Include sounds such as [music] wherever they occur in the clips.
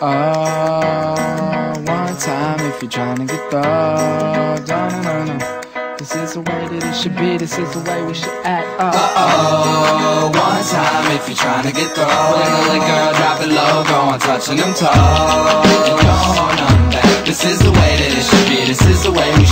Uh-oh, one time if you're trying to get the This is the way that it should be, this is the way we should act. Uh, Uh-oh, one time if you're trying to get the Little girl, drop low, go on touching them toes. Go on, nothing back. This is the way that it should be, this is the way we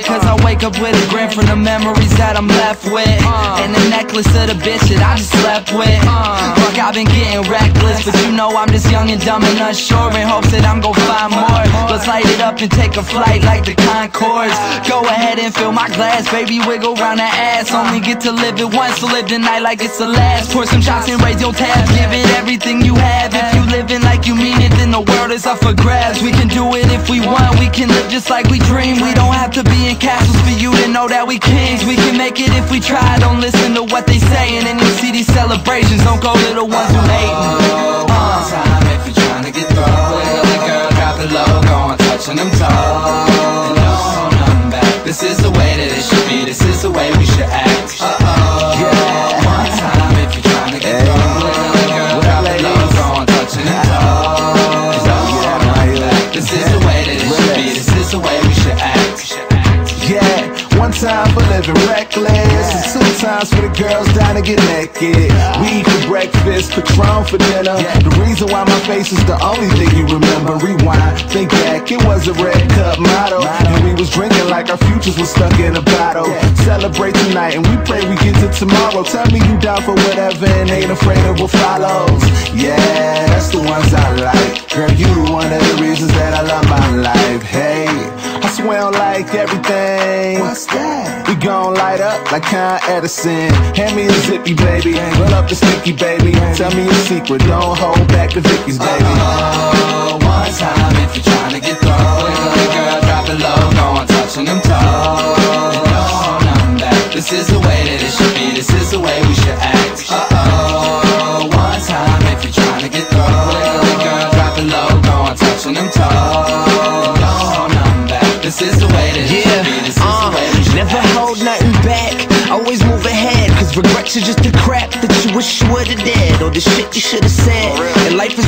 Cause wake up with a grin from the memories that I'm left with. Uh. And the necklace of the bitch that I just slept with. Uh. Fuck, I've been getting reckless But you know I'm just young and dumb and unsure In hopes that I'm gon' find more. Let's light it up and take a flight like the Concordes Go ahead and fill my glass, baby, wiggle round that ass. Only get to live it once, so live the night like it's the last. Pour some shots and raise your tab, give it everything you have. If you living like you mean it, then the world is up for grabs. We can do it if we want, we can live just like we dream. We don't have to be in castles for you to know that we kings. We can make it if we try, don't listen to what they say. And you see these celebrations, don't go to the ones who hating one time for living reckless, and two times for the girls down to get naked. Weed for breakfast, Patron for dinner. The reason why my face is the only thing you remember. Rewind, think back, it was a red cup motto, and we was drinking like our futures was stuck in a bottle. Celebrate tonight, and we pray we get to tomorrow. Tell me you down for whatever, and ain't afraid of what follows. Yeah, that's the ones I like. Girl, you one of the reasons that I love my life. Hey. I swear I like everything. Like Con Edison. Hand me a zippy, baby. Roll up the sticky, baby. Tell me a secret. Don't hold back the Vicky's, baby. Oh, one time if you're trying to get through Little girl, drop it low, go on touching them toes No, nothing back This is the way that it should be, this is the way we should act Uh-oh, one time if you're trying to get through Little girl, drop it low, go on touching them toes No, nothing back This is the way that it should be, this is the way Never hold nothing back, always move ahead. Cause regrets are just the crap that you wish you would've did. Or the shit you should've said.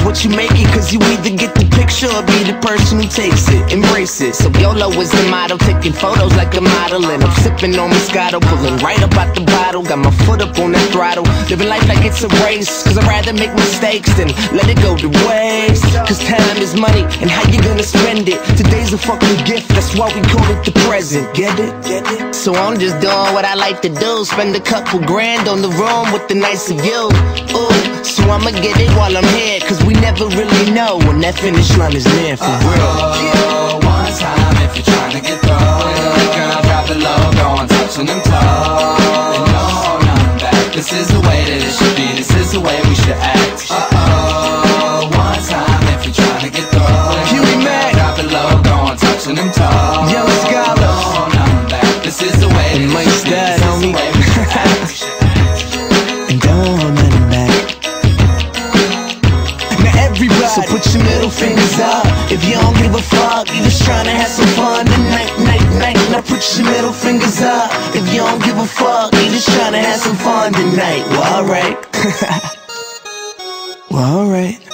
What you make it, cause you either get the picture or be the person who takes it. Embrace it. So YOLO is the motto, taking photos like a model. And I'm sipping on Moscato, pulling right up out the bottle. Got my foot up on that throttle. Living life like it's a race. Cause I'd rather make mistakes than let it go to waste. Cause time is money, and how you gonna spend it? Today's a fucking gift, that's why we call it the present. Get it? Get it? So I'm just doing what I like to do. Spend a couple grand on the room with the nice view. Ooh, so I'ma get it while I'm here. Cause we never really know when that finish line is near for real. Oh, one time if you're drop it low, on them And back This is the way that it should be, this is the way we should act Uh-oh, If you don't give a fuck, you just trying to have some fun tonight, night, night. Now put your middle fingers up. If you don't give a fuck, you just trying to have some fun tonight. Well, alright. [laughs] well, alright.